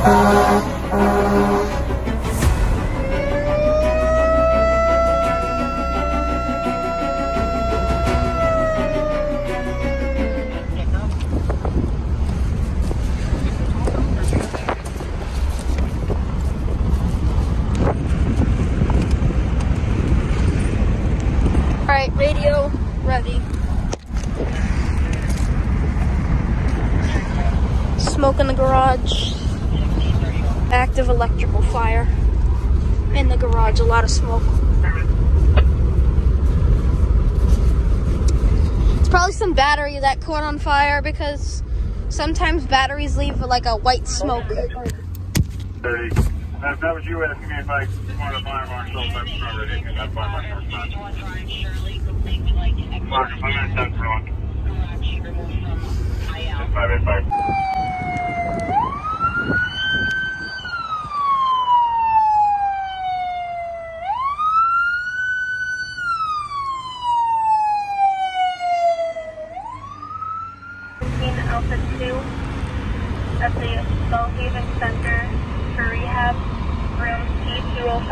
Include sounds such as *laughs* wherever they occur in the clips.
Alright, radio ready. Smoke in the garage. Active electrical fire. In the garage, a lot of smoke. It's probably some battery that caught on fire because sometimes batteries leave like a white smoke. 30. If that was you asking me if I wanted a fire marshal, that's not ready. That fire marshal is not. Mark, I'm going to send for one. 585. Alpha 2 at the Bellhaven Center for rehab, room P205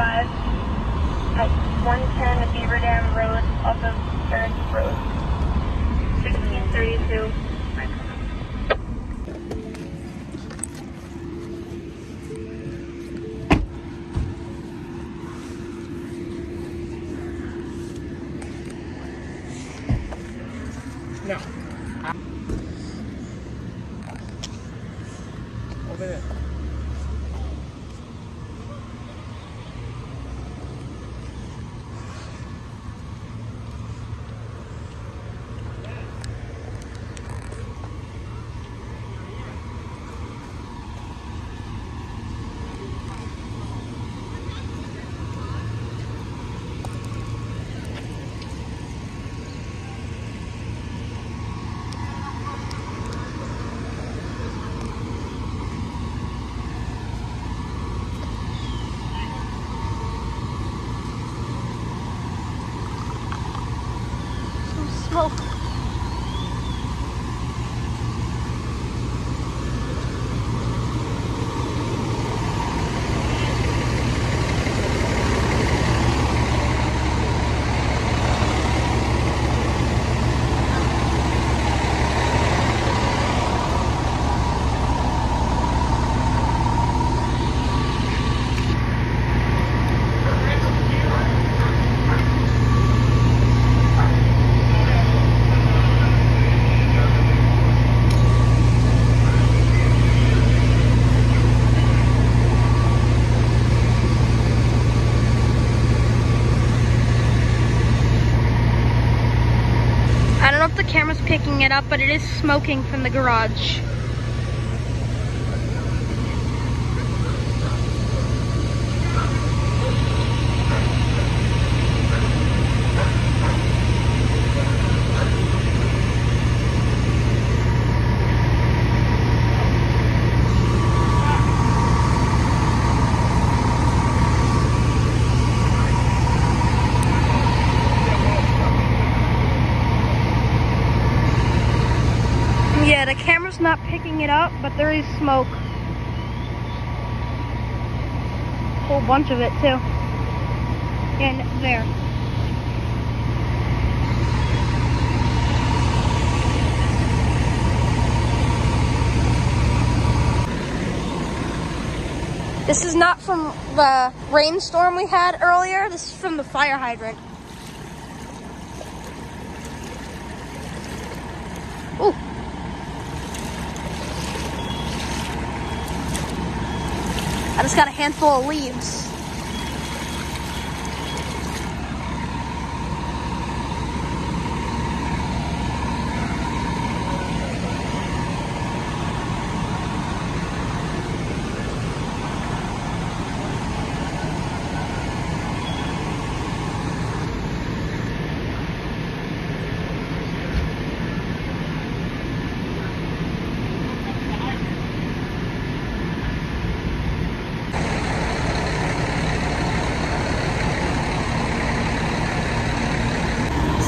at 110 Beaver Dam Road off of Burns Road. 1632. No. Over there. Picking it up, but it is smoking from the garage. Yeah, the camera's not picking it up, but there is smoke. A Whole bunch of it too. And there. This is not from the rainstorm we had earlier. This is from the fire hydrant. Ooh. I just got a handful of leaves.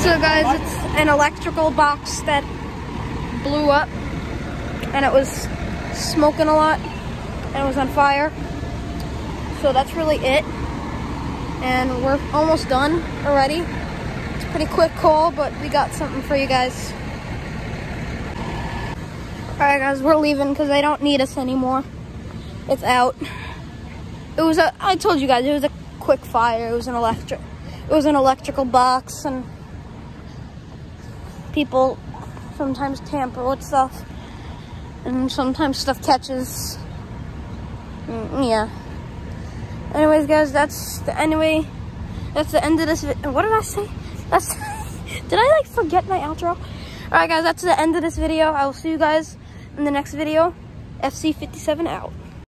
So guys, it's an electrical box that blew up and it was smoking a lot. and it was on fire. So that's really it. And we're almost done already. It's a pretty quick call, but we got something for you guys. Alright guys, we're leaving because they don't need us anymore. It's out. It was a, I told you guys, it was a quick fire. It was an electric, it was an electrical box and people sometimes tamper with stuff and sometimes stuff catches. Mm, yeah. Anyways, guys, that's the anyway. That's the end of this. What did I say? That's. *laughs* did I like forget my outro? All right, guys, that's the end of this video. I will see you guys in the next video. FC57 out.